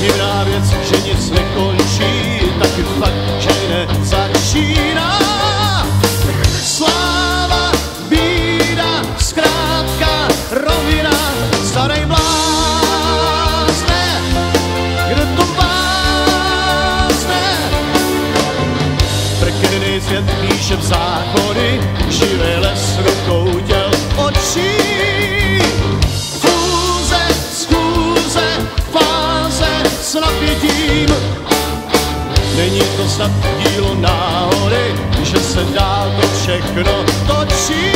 divná věc, že nic nekončí, taky fakt, že nezačíná. Sláva, bída, zkrátka rovina, starej blázne, kde to blázne. Prekerný svět píše v zákony, živé les rukou Není to snad dílo náhody, že se dál to všechno točí.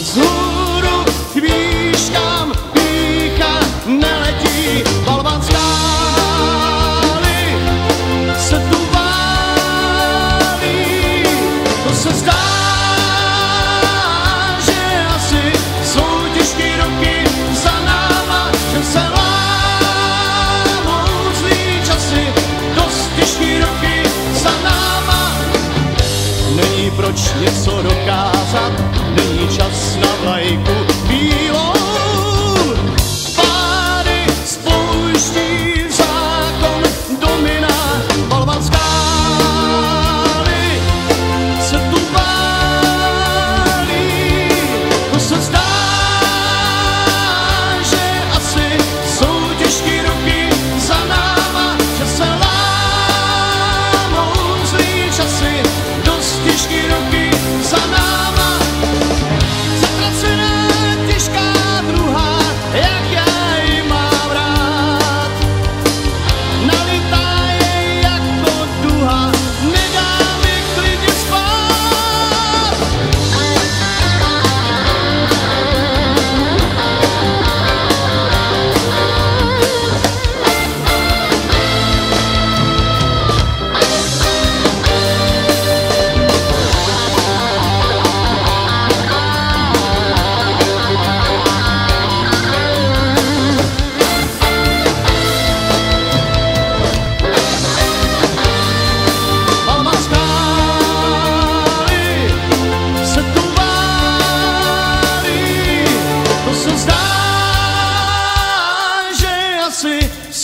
Zhůru k výškám pícha neletí, balvan skály se tu válí. To se zdá, proč něco dokázat, není čas na vlajku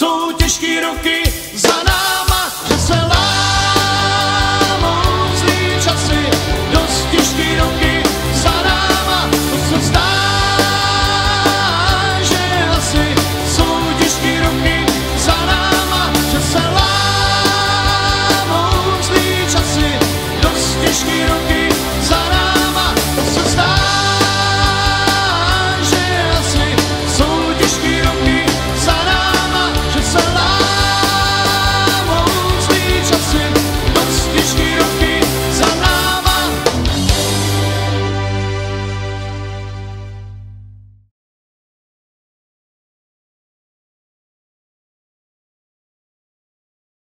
Jsou těžký roky,